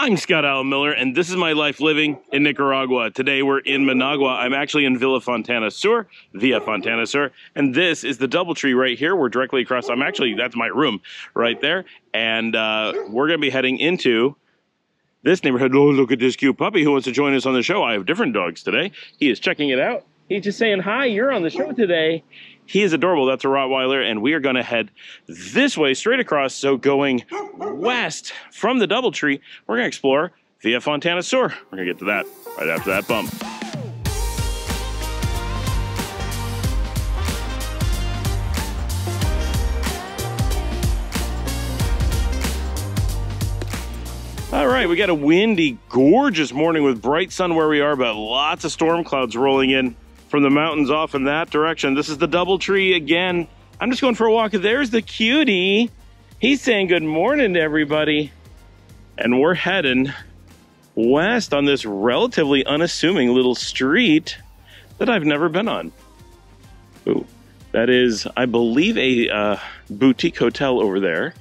I'm Scott Alan Miller, and this is my life living in Nicaragua. Today we're in Managua. I'm actually in Villa Fontana Sur, Villa Fontana Sur, and this is the DoubleTree right here. We're directly across. I'm actually that's my room right there, and uh, we're gonna be heading into this neighborhood. Oh, look at this cute puppy who wants to join us on the show. I have different dogs today. He is checking it out. He's just saying hi. You're on the show today. He is adorable. That's a Rottweiler, and we are going to head this way, straight across. So going west from the DoubleTree, we're going to explore Villa Fontana Sur. We're going to get to that right after that bump. All right, we got a windy, gorgeous morning with bright sun where we are, but lots of storm clouds rolling in from the mountains off in that direction. This is the DoubleTree again. I'm just going for a walk. There's the cutie. He's saying good morning to everybody. And we're heading west on this relatively unassuming little street that I've never been on. Ooh, that is, I believe, a uh, boutique hotel over there.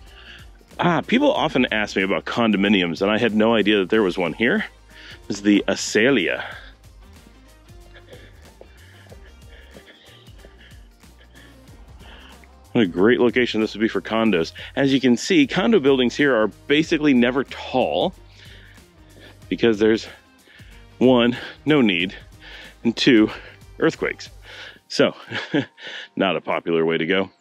Ah, people often ask me about condominiums, and I had no idea that there was one here. This is the Azalea. What a great location this would be for condos. As you can see, condo buildings here are basically never tall because there's one, no need, and two, earthquakes. So, not a popular way to go.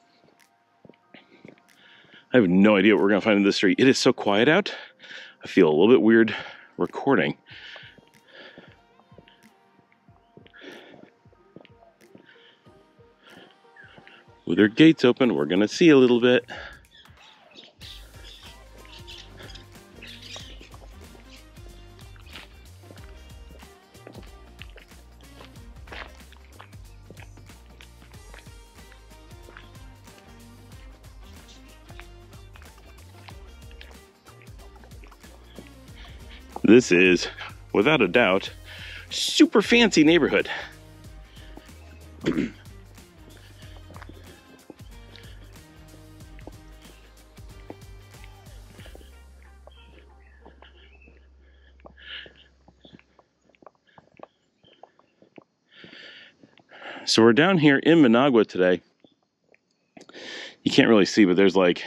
I have no idea what we're gonna find in this street. It is so quiet out. I feel a little bit weird recording. With their gates open, we're gonna see a little bit. This is, without a doubt, super fancy neighborhood. So we're down here in Managua today. You can't really see, but there's like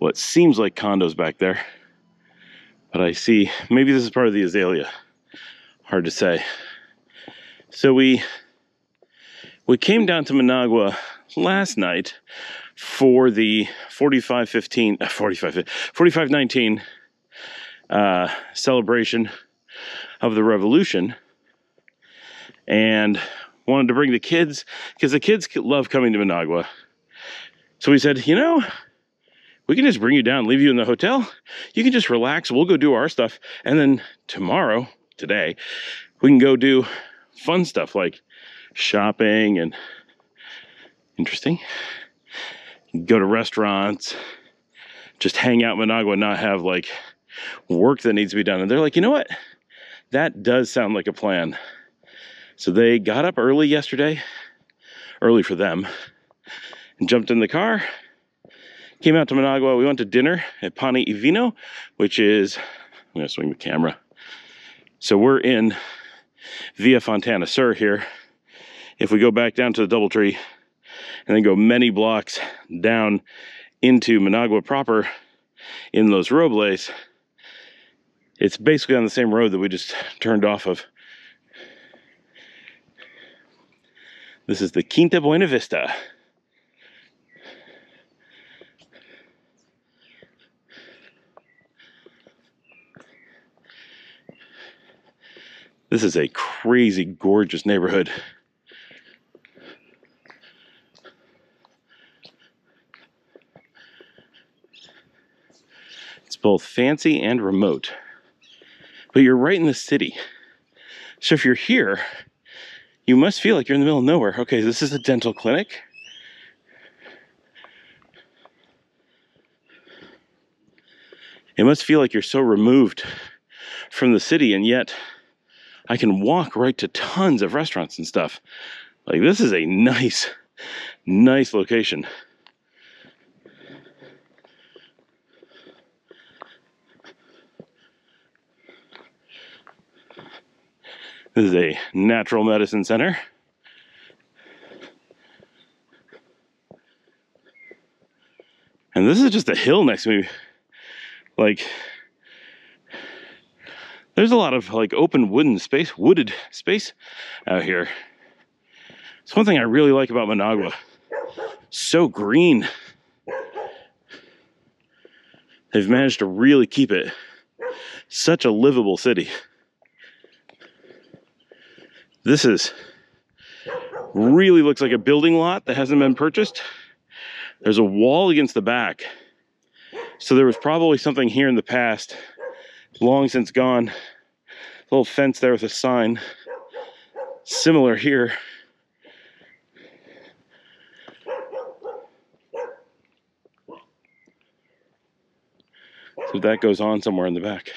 what seems like condos back there. But I see, maybe this is part of the azalea. Hard to say. So we we came down to Managua last night for the 4515 uh, 45 4519 uh, celebration of the revolution and wanted to bring the kids because the kids love coming to Managua. So we said, you know, we can just bring you down, leave you in the hotel. You can just relax. We'll go do our stuff. And then tomorrow, today, we can go do fun stuff like shopping and interesting. Go to restaurants, just hang out in Managua not have like work that needs to be done. And they're like, you know what? That does sound like a plan. So they got up early yesterday, early for them, and jumped in the car, came out to Managua. We went to dinner at Pan y Vino, which is, I'm gonna swing the camera. So we're in Villa Fontana Sur here. If we go back down to the Doubletree and then go many blocks down into Managua proper in Los Robles, it's basically on the same road that we just turned off of. This is the Quinta Buena Vista. This is a crazy gorgeous neighborhood. It's both fancy and remote. But you're right in the city. So if you're here, you must feel like you're in the middle of nowhere. Okay, this is a dental clinic. It must feel like you're so removed from the city, and yet I can walk right to tons of restaurants and stuff. Like, this is a nice, nice location. This is a natural medicine center. And this is just a hill next to me. Like, there's a lot of like open wooden space, wooded space out here. It's one thing I really like about Managua. So green. They've managed to really keep it such a livable city. This is really looks like a building lot that hasn't been purchased. There's a wall against the back. So there was probably something here in the past, long since gone. A little fence there with a sign. Similar here. So that goes on somewhere in the back.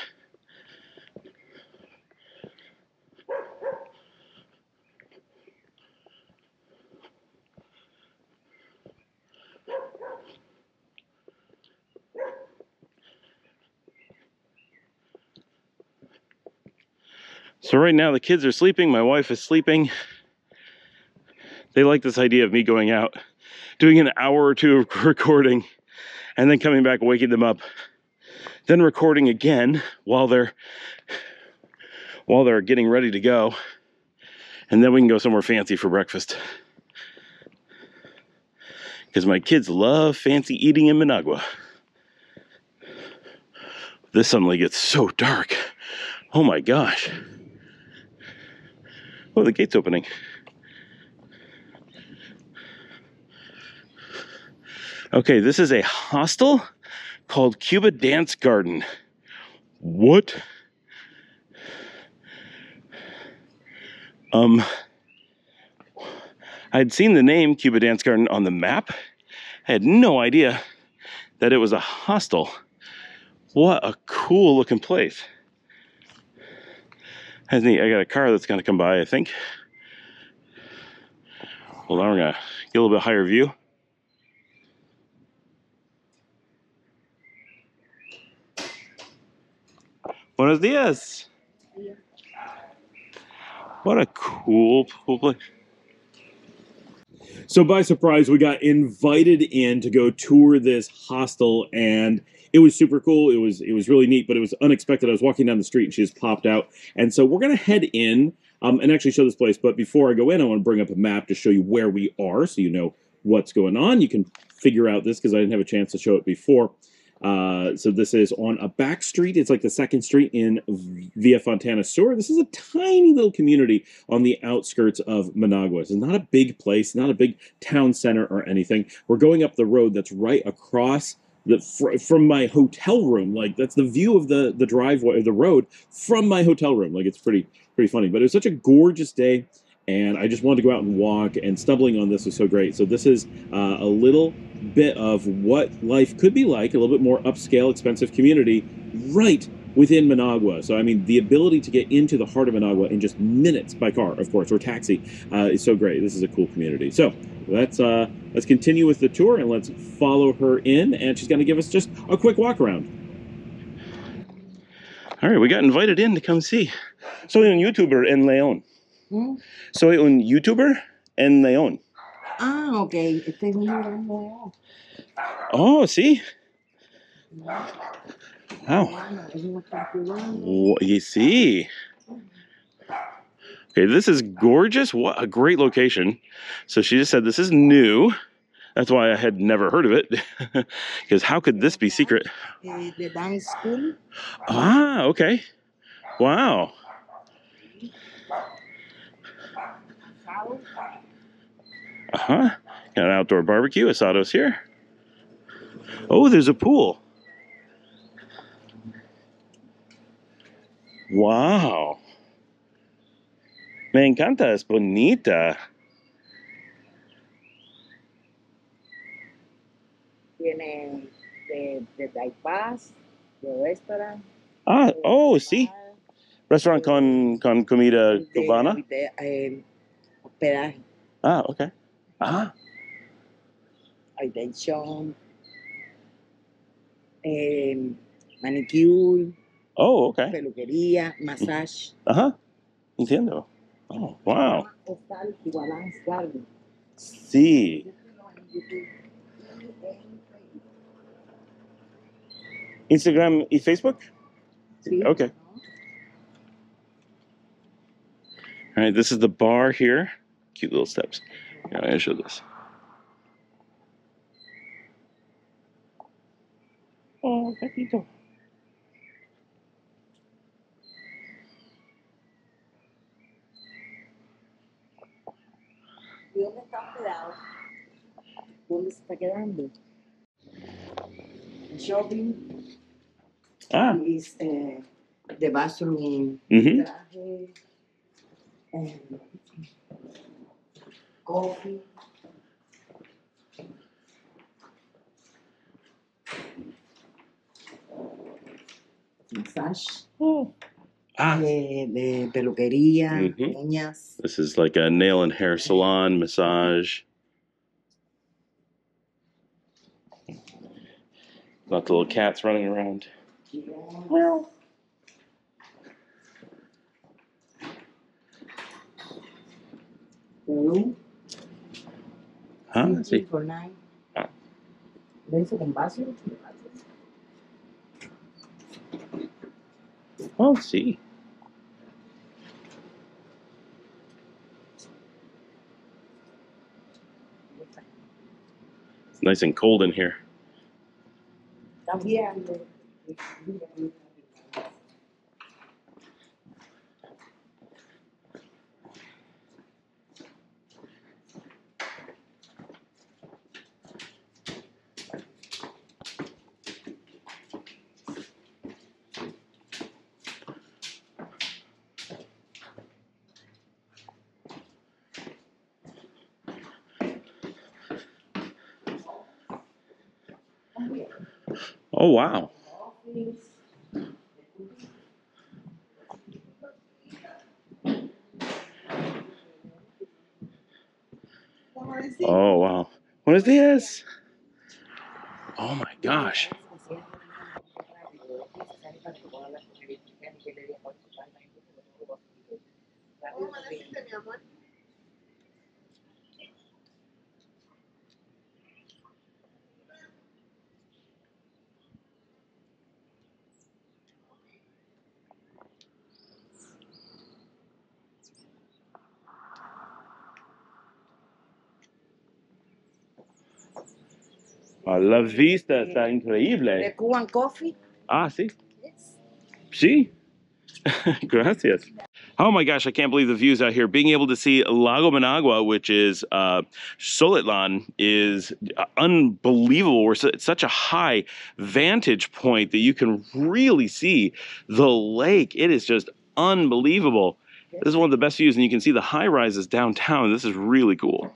So right now the kids are sleeping, my wife is sleeping. They like this idea of me going out, doing an hour or two of recording, and then coming back, waking them up, then recording again while they're while they're getting ready to go. And then we can go somewhere fancy for breakfast. Because my kids love fancy eating in Managua. This suddenly gets so dark. Oh my gosh. Oh, the gate's opening. Okay, this is a hostel called Cuba Dance Garden. What? Um, I'd seen the name Cuba Dance Garden on the map. I had no idea that it was a hostel. What a cool looking place. That's neat. I got a car that's going to come by, I think. Hold on, we're going to get a little bit higher view. Buenos dias. What a cool, cool place. So by surprise, we got invited in to go tour this hostel, and it was super cool. It was it was really neat, but it was unexpected. I was walking down the street, and she just popped out, and so we're gonna head in um, and actually show this place. But before I go in, I want to bring up a map to show you where we are, so you know what's going on. You can figure out this because I didn't have a chance to show it before. Uh, so this is on a back street. It's like the second street in Villa Fontana Sur. This is a tiny little community on the outskirts of Managua. It's not a big place, not a big town center or anything. We're going up the road that's right across the fr from my hotel room. Like that's the view of the the driveway, the road from my hotel room. Like it's pretty pretty funny. But it was such a gorgeous day and I just wanted to go out and walk, and stumbling on this was so great. So this is uh, a little bit of what life could be like, a little bit more upscale, expensive community, right within Managua. So I mean, the ability to get into the heart of Managua in just minutes by car, of course, or taxi, uh, is so great. This is a cool community. So let's uh, let's continue with the tour and let's follow her in, and she's going to give us just a quick walk around. All right, we got invited in to come see. Soy un YouTuber en León. ¿Mm? Soy un YouTuber en León. Ah, ok. Este es un lugar. Oh, sí. Wow. Bueno, es una particular. Wh- You see. Okay, this is gorgeous. What a great location. So she just said this is new. That's why I had never heard of it. Because how could this be secret? The dance school. Ah, okay. Wow. Uh huh. Got an outdoor barbecue. Asado's here. Oh, there's a pool. Wow. Me encanta, es bonita. Tiene de, de taipas, de restaurant. Ah, de oh, sí. Restaurant con, con comida de cubana. eh, hospedaje, Ah, okay. Ah, habitación, eh, manicure, oh, okay. peluquería, massage. Huh. Entiendo. Oh, wow. Postal Igualans Garden. Sí. Instagram y Facebook? Sí. Okay. All right, this is the bar here. Cute little steps. Yeah, I'm gonna show this. Oh. ¿Y dónde está hospedado? ¿Dónde se está quedando? Shopping Ah. is uh, the bathroom Mm-hmm. traje, and coffee. Massage, Ah. de, de peluquería, Ujú. uñas. This is like a nail and hair salon, massage. Lots of little cats running around. Well. The Huh? Let's see. for nine. Ah. Dentro con bathroom. Oh, see. Nice and cold in here. También. Oh, wow. Oh, wow. Buenos días. Oh, my gosh. Ah, La vista está increíble. The Cuban coffee. Ah, sí. Yes. Sí. Gracias. Oh my gosh, I can't believe the views out here. Being able to see Lago Managua, which is uh, Xolotlán, is unbelievable. We're it's such a high vantage point that you can really see the lake. It is just unbelievable. This is one of the best views, and you can see the high rises downtown. This is really cool.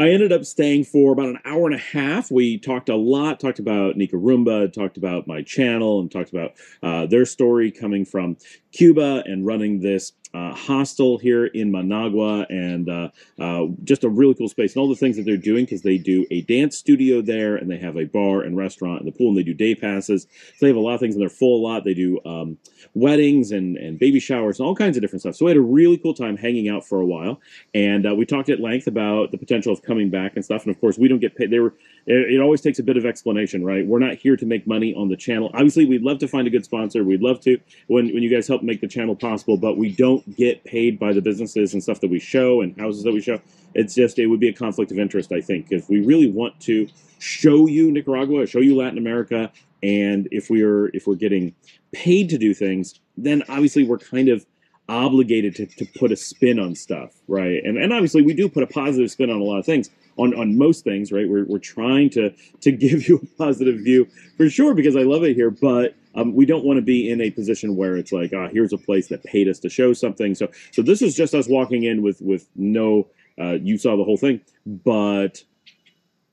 I ended up staying for about an hour and a half. We talked a lot, talked about NicaRumba, talked about my channel, and talked about uh, their story coming from Cuba and running this uh, hostel here in Managua, and uh, uh, just a really cool space and all the things that they're doing because they do a dance studio there, and they have a bar and restaurant and the pool, and they do day passes. So they have a lot of things, and they're full a lot. They do um, weddings and and baby showers and all kinds of different stuff. So we had a really cool time hanging out for a while and uh, we talked at length about the potential of coming back and stuff. And of course, we don't get paid. They were. It, it always takes a bit of explanation, right? We're not here to make money on the channel. Obviously, we'd love to find a good sponsor. We'd love to when when you guys help make the channel possible, but we don't get paid by the businesses and stuff that we show and houses that we show. It's just it would be a conflict of interest, I think, if we really want to show you Nicaragua, show you Latin America, and if we're if we're getting paid to do things, then obviously we're kind of obligated to, to put a spin on stuff, right? And and obviously we do put a positive spin on a lot of things, on on most things, right? We're we're trying to to give you a positive view for sure because I love it here, but um, we don't want to be in a position where it's like, ah, here's a place that paid us to show something. So so this is just us walking in with with no. Uh, you saw the whole thing, but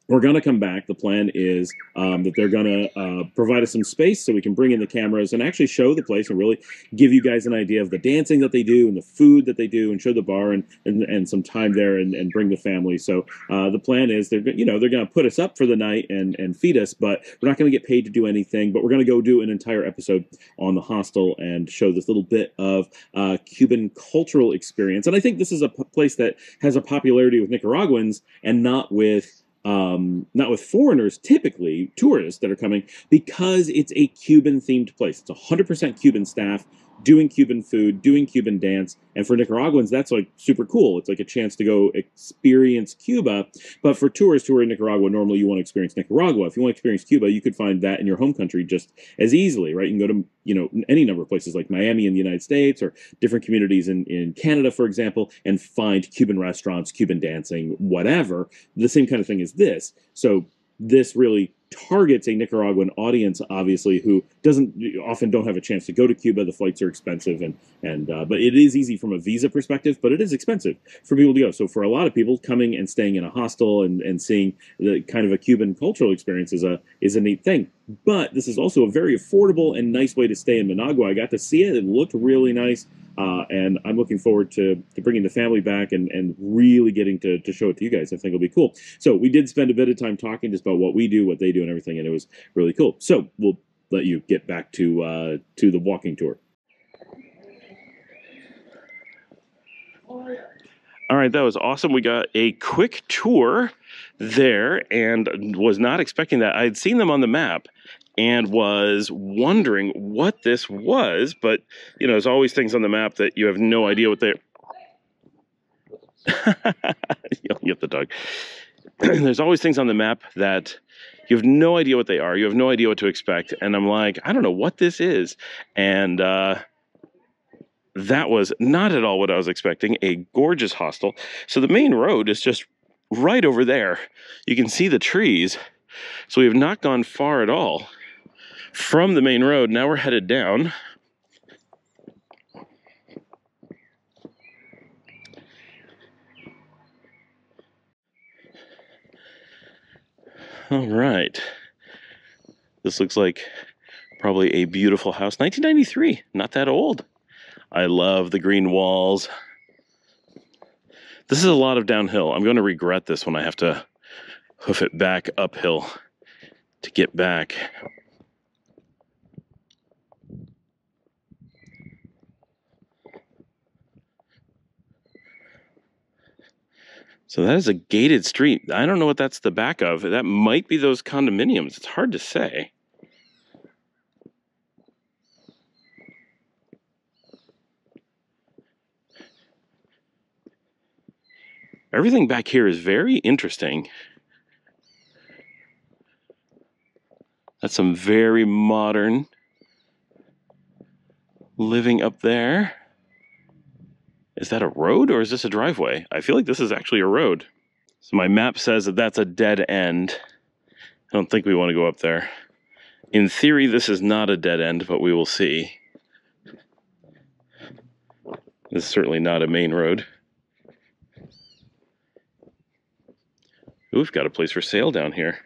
we're going to come back. The plan is um, that they're going to uh, provide us some space so we can bring in the cameras and actually show the place and really give you guys an idea of the dancing that they do and the food that they do and show the bar and and, and some time there and, and bring the family. So uh, the plan is they're you know they're going to put us up for the night and and feed us, but we're not going to get paid to do anything. But we're going to go do an entire episode on the hostel and show this little bit of uh, Cuban cultural experience. And I think this is a p- place that has a popularity with Nicaraguans and not with um, not with foreigners, typically tourists that are coming, because it's a Cuban themed place. It's 100% Cuban staff doing Cuban food, doing Cuban dance. And for Nicaraguans, that's like super cool. It's like a chance to go experience Cuba. But for tourists who are in Nicaragua, normally you want to experience Nicaragua. If you want to experience Cuba, you could find that in your home country just as easily, right? You can go to, you know, any number of places like Miami in the United States or different communities in, in Canada, for example, and find Cuban restaurants, Cuban dancing, whatever. The same kind of thing as this. So this really targets a Nicaraguan audience, obviously, who doesn't often don't have a chance to go to Cuba. The flights are expensive, and and uh, but it is easy from a visa perspective, but it is expensive for people to go. So for a lot of people, coming and staying in a hostel and, and seeing the kind of a Cuban cultural experience is a is a neat thing. But this is also a very affordable and nice way to stay in Managua. I got to see it; it looked really nice. Uh, and I'm looking forward to, to bringing the family back and, and really getting to, to show it to you guys. I think it'll be cool. So we did spend a bit of time talking just about what we do, what they do, and everything, and it was really cool. So we'll let you get back to uh, to the walking tour. All right, that was awesome. We got a quick tour there and was not expecting that. I had seen them on the map and was wondering what this was, but you know, there's always things on the map that you have no idea what they're. you have the dog. there's always things on the map that you have no idea what they are. You have no idea what to expect, and I'm like, I don't know what this is, and uh, that was not at all what I was expecting. A gorgeous hostel. So the main road is just right over there. You can see the trees. So we have not gone far at all from the main road. Now we're headed down. All right. This looks like probably a beautiful house. 1993, not that old. I love the green walls. This is a lot of downhill. I'm going to regret this when I have to hoof it back uphill to get back. So that is a gated street. I don't know what that's the back of. That might be those condominiums. It's hard to say. Everything back here is very interesting. That's some very modern living up there. Is that a road or is this a driveway? I feel like this is actually a road. So my map says that that's a dead end. I don't think we want to go up there. In theory, this is not a dead end, but we will see. This is certainly not a main road. We've got a place for sale down here.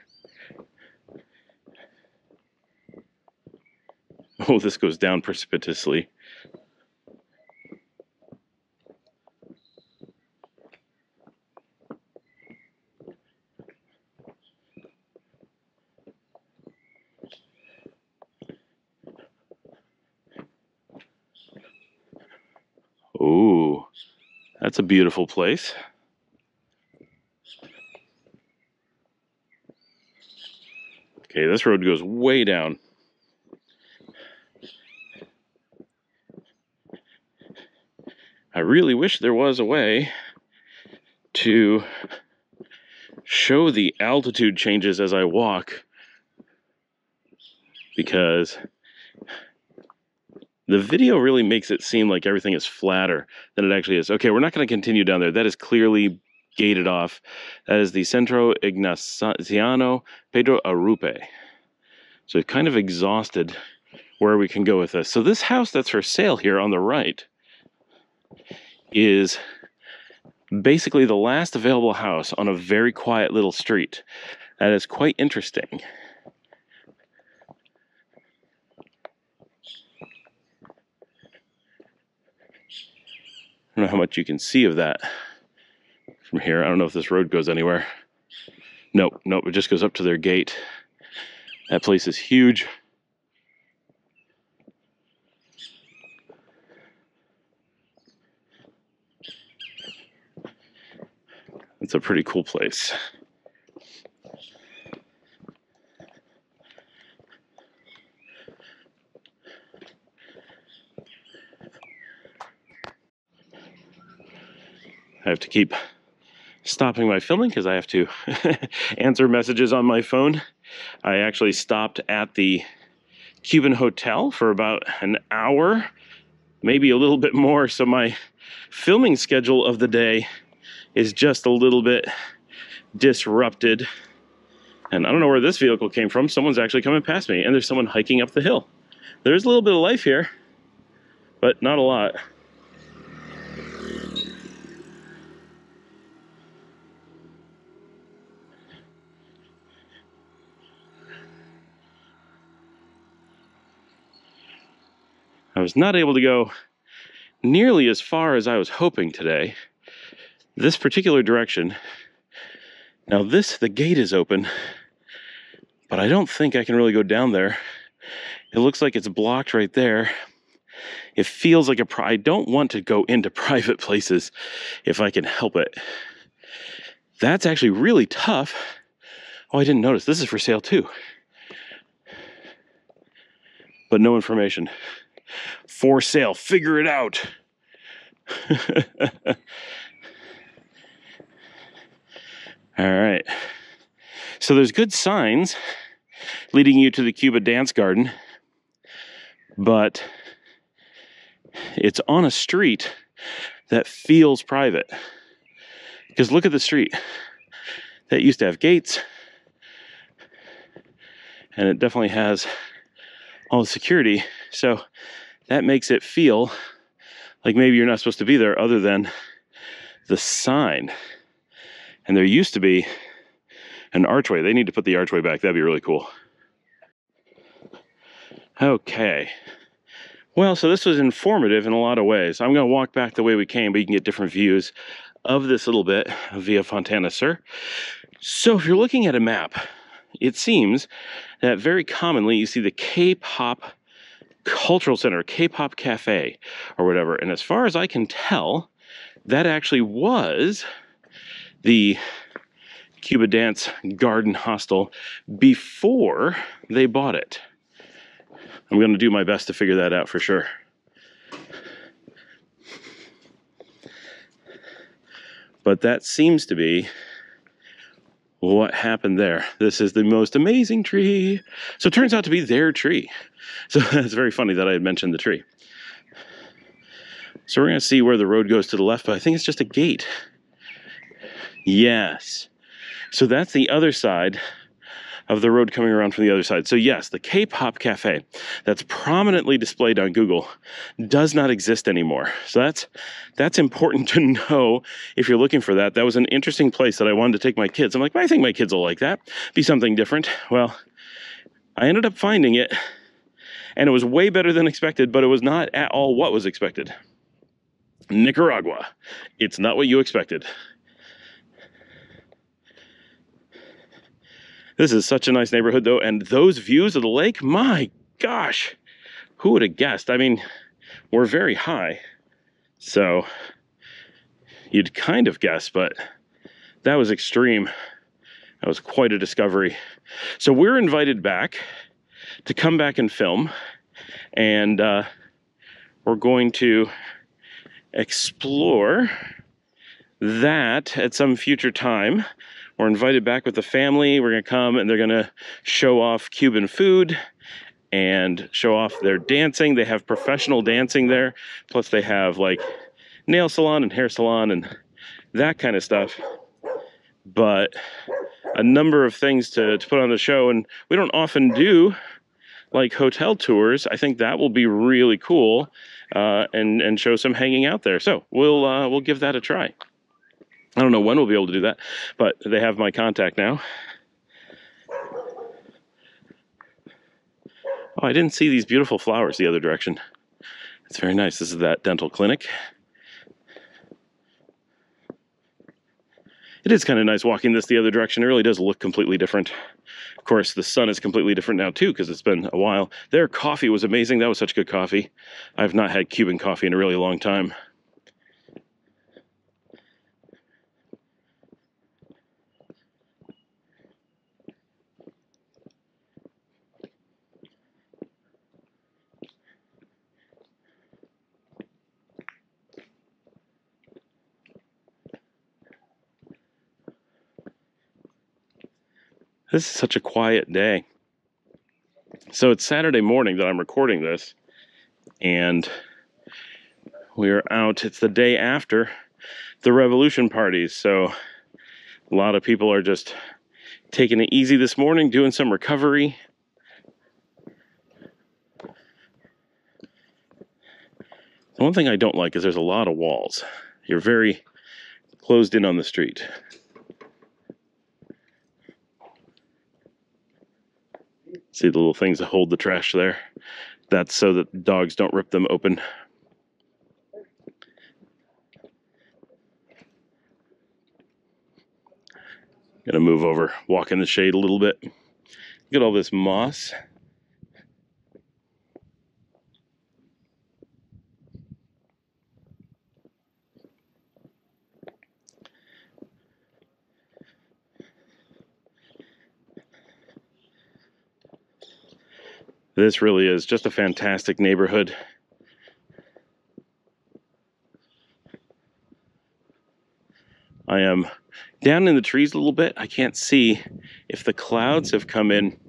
Oh, this goes down precipitously. Ooh, that's a beautiful place. Okay, this road goes way down. I really wish there was a way to show the altitude changes as I walk because the video really makes it seem like everything is flatter than it actually is. Okay, we're not going to continue down there. That is clearly gated off. That is the Centro Ignaciano Pedro Arrupe. So we've kind of exhausted where we can go with this. So this house that's for sale here on the right is basically the last available house on a very quiet little street. That is quite interesting. I don't know how much you can see of that from here. I don't know if this road goes anywhere. Nope, nope, it just goes up to their gate. That place is huge. It's a pretty cool place. I have to keep stopping my filming because I have to answer messages on my phone. I actually stopped at the Cuban Hotel for about an hour, maybe a little bit more. So my filming schedule of the day is just a little bit disrupted. And I don't know where this vehicle came from. Someone's actually coming past me, and there's someone hiking up the hill. There's a little bit of life here, but not a lot. I was not able to go nearly as far as I was hoping today. This particular direction. Now, this, the gate is open, but I don't think I can really go down there. It looks like it's blocked right there. It feels like a. I don't want to go into private places if I can help it. That's actually really tough. Oh, I didn't notice. This is for sale too. But no information for sale. Figure it out. All right. So there's good signs leading you to the Cuba Dance Garden, but it's on a street that feels private. Because look at the street. That used to have gates, and it definitely has all the security. So that makes it feel like maybe you're not supposed to be there other than the sign. And there used to be an archway. They need to put the archway back. That'd be really cool. Okay. Well, so this was informative in a lot of ways. I'm going to walk back the way we came, but you can get different views of this little bit Villa Fontana Sur. So if you're looking at a map, it seems that very commonly you see the K-pop cultural center, K-pop cafe or whatever. And as far as I can tell, that actually was the Cuba Dance Garden Hostel before they bought it. I'm going to do my best to figure that out for sure. But that seems to be what happened there. This is the most amazing tree. So it turns out to be their tree. So it's very funny that I had mentioned the tree. So we're going to see where the road goes to the left, but I think it's just a gate. Yes. So that's the other side of the road coming around from the other side. So yes, the K-pop cafe that's prominently displayed on Google does not exist anymore. So that's that's important to know if you're looking for that. That was an interesting place that I wanted to take my kids. I'm like, I think my kids will like that. Be something different. Well, I ended up finding it and it was way better than expected, but it was not at all what was expected. Nicaragua. It's not what you expected. This is such a nice neighborhood, though, and those views of the lake, my gosh, who would have guessed? I mean, we're very high, so you'd kind of guess, but that was extreme. That was quite a discovery. So we're invited back to come back and film, and uh, we're going to explore that at some future time. We're invited back with the family. We're going to come and they're going to show off Cuban food and show off their dancing. They have professional dancing there. Plus, they have like nail salon and hair salon and that kind of stuff. But a number of things to, to put on the show. And we don't often do like hotel tours. I think that will be really cool uh, and and show some hanging out there. So we'll uh, we'll give that a try. I don't know when we'll be able to do that, but they have my contact now. Oh, I didn't see these beautiful flowers the other direction. It's very nice. This is that dental clinic. It is kind of nice walking this the other direction. It really does look completely different. Of course, the sun is completely different now too because it's been a while. Their coffee was amazing. That was such good coffee. I've not had Cuban coffee in a really long time. This is such a quiet day. So it's Saturday morning that I'm recording this, and we're out. It's the day after the revolution parties, so a lot of people are just taking it easy this morning, doing some recovery. The one thing I don't like is there's a lot of walls. You're very closed in on the street. See the little things that hold the trash there? That's so that dogs don't rip them open. Gonna move over, walk in the shade a little bit. Look at all this moss. This really is just a fantastic neighborhood. I am down in the trees a little bit. I can't see if the clouds have come in.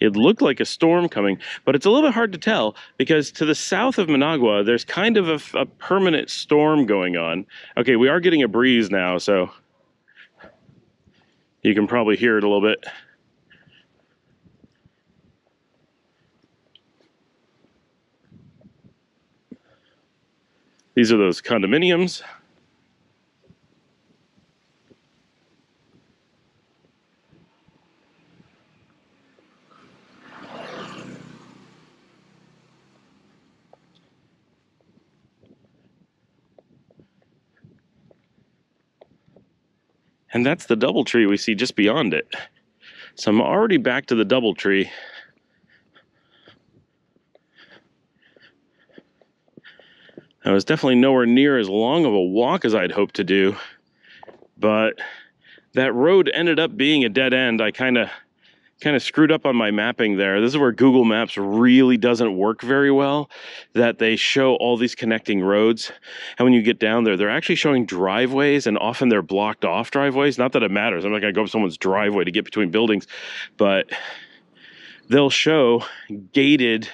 It looked like a storm coming, but it's a little bit hard to tell because to the south of Managua, there's kind of a, a permanent storm going on. Okay, we are getting a breeze now, so you can probably hear it a little bit. These are those condominiums. And that's the DoubleTree we see just beyond it. So I'm already back to the DoubleTree. I was definitely nowhere near as long of a walk as I'd hoped to do, but that road ended up being a dead end. I kind of kind of screwed up on my mapping there. This is where Google Maps really doesn't work very well, that they show all these connecting roads. And when you get down there, they're actually showing driveways and often they're blocked off driveways. Not that it matters. I'm not going to go up someone's driveway to get between buildings, but they'll show gated,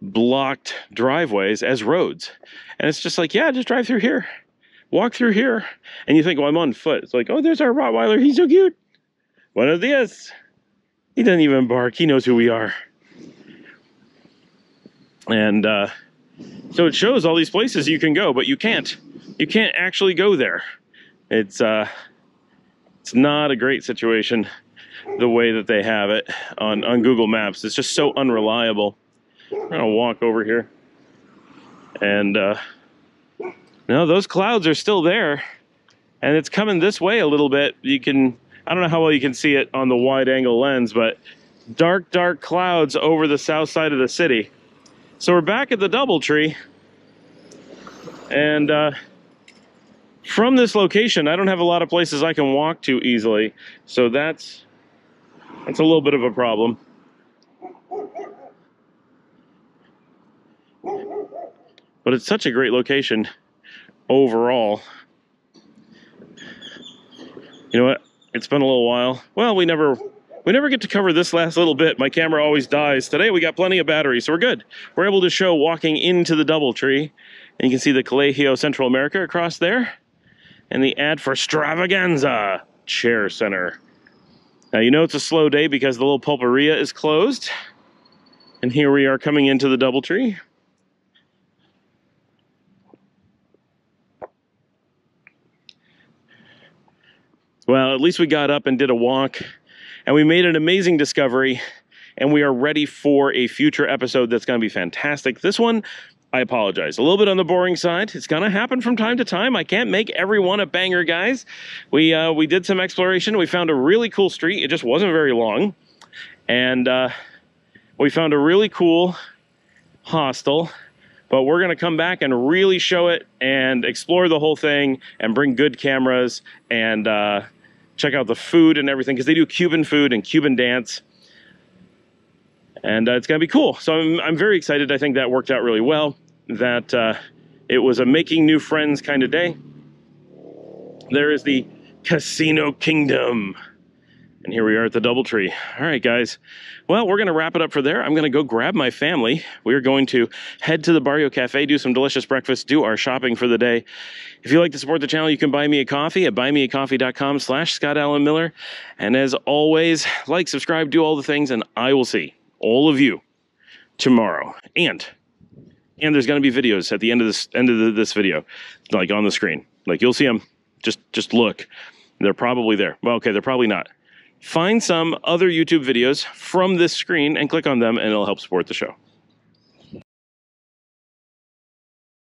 blocked driveways as roads. And it's just like, yeah, just drive through here. Walk through here. And you think, well, I'm on foot. It's like, oh, there's our Rottweiler. He's so cute. Buenos dias. He doesn't even bark. He knows who we are. And uh, so it shows all these places you can go, but you can't. You can't actually go there. It's uh, it's not a great situation the way that they have it on, on Google Maps. It's just so unreliable. I'm gonna walk over here. And uh, no, those clouds are still there. And it's coming this way a little bit. You can I don't know how well you can see it on the wide angle lens, but dark, dark clouds over the south side of the city. So we're back at the Doubletree. And uh, from this location, I don't have a lot of places I can walk to easily. So that's, that's a little bit of a problem. But it's such a great location overall. You know what? It's been a little while. Well, we never we never get to cover this last little bit. My camera always dies. Today we got plenty of batteries, so we're good. We're able to show walking into the Doubletree. And you can see the Colegio Central America across there. And the ad for Stravaganza Chair Center. Now you know it's a slow day because the little pulperia is closed. And here we are coming into the Doubletree. Well, at least we got up and did a walk and we made an amazing discovery and we are ready for a future episode that's going to be fantastic. This one, I apologize. A little bit on the boring side. It's going to happen from time to time. I can't make everyone a banger, guys. We uh, we did some exploration. We found a really cool street. It just wasn't very long. And uh, we found a really cool hostel but we're going to come back and really show it and explore the whole thing and bring good cameras and uh, check out the food and everything because they do Cuban food and Cuban dance. And uh, it's going to be cool. So I'm, I'm very excited. I think that worked out really well. That uh, it was a making new friends kind of day. There is the Casino Kingdom. And here we are at the Doubletree. All right, guys. Well, we're going to wrap it up for there. I'm going to go grab my family. We're going to head to the Barrio Cafe, do some delicious breakfast, do our shopping for the day. If you'd like to support the channel, you can buy me a coffee at buymeacoffee.com slash Scott Alan Miller. And as always, like, subscribe, do all the things, and I will see all of you tomorrow. And and there's going to be videos at the end of this end of the, this video, like on the screen. Like you'll see them. Just just look. They're probably there. Well, okay, they're probably not find some other YouTube videos from this screen and click on them and it'll help support the show.